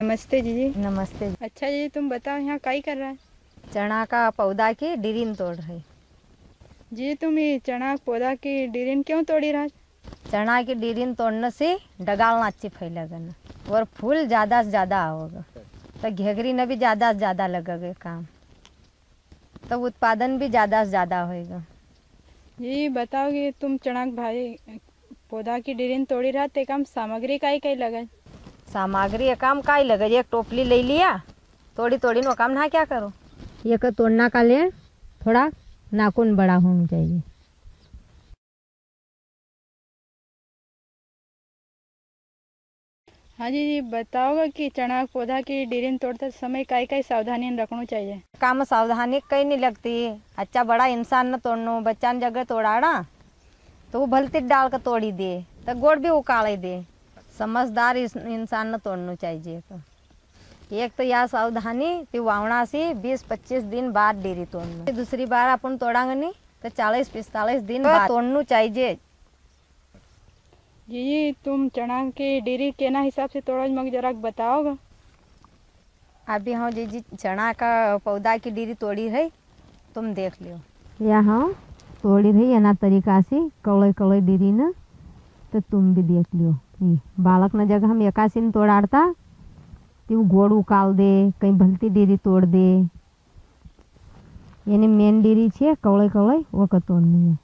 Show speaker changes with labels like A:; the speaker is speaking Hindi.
A: नमस्ते जी
B: नमस्ते।
A: जी अच्छा जी तुम बताओ यहाँ काई कर रहा है?
B: चना का पौधा की डिरीन तोड़ रही।
A: जी तुम ये चना पौधा की डिरीन क्यों तोड़ी रहा
B: चना की डिरीन तोड़ने से डगालना अच्छी फैलेगा और फूल ज़्यादा से ज़्यादा आओगे। तो घेगरी ने भी ज़्यादा से ज़्यादा लगेगा काम। तो उत्पादन भी ज़्यादा से ज़्यादा होएगा।
A: जी बताओ कि तुम चना भाई पौधा की डिरीन तोड़ी रहा ते काम सामग्री का ही काई लगा
B: सामग्री ये काम का ही लगे एक टोपली ले लिया। थोड़ी थोड़ी नो काम ना क्या करो? ये का तोड़ना का ले थोड़ा नाखून बड़ा होना चाहिए।
A: हाँ जी जी बताओगे कि चना पौधा की डिरीन तोड़ते समय काई काई सावधानी रखना चाहिए?
B: काम सावधानी कहीं नहीं लगती। अच्छा बड़ा इंसान न तोड़नो बच्चा ने जगह तोड़ाना तो वो भलती डाल कर तोड़ी दे तो गोड़ भी उकाड़े दे। समझदार इस- इंसान न तोड़ना चाहिए तो। एक तो यह सावधानी कि वावणा से बीस पच्चीस दिन बाद डेरी तोड़ना। दूसरी बार अपन तोड़ांगे नहीं तो चालीस पिस्तालीस दिन बाद तोड़ना चाहिए।
A: जी जी तुम चना की डिरी केना हिसाब से तोड़ो मग जरा बताओगे?
B: अभी हाँ जी जी चना का पौधा की डेरी तोड़ी है तुम देख लियो। यहाँ तोड़ी रही एना तरीका से कौड़े कौड़े डीरी न। तो तुम भी देख लियो ये बालक न जगह हम एकासी न तोड़ाड़ता तो वो गोड़ उकाल दे कहीं भलती डीरी तोड़ दे यानी मेन डीरी छे कौड़े कौड़े वो का तोड़नी है